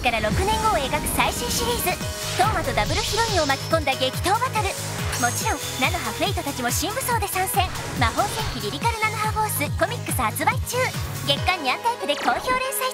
から6年後を描く最新シリーズ。トーマとダブルヒロインを巻き込んだ激闘バトル。もちろんナノハフェイトたちも新武装で参戦。魔法戦記リリカルナノハフォースコミックス発売中。月刊ニャンタイプで好評連載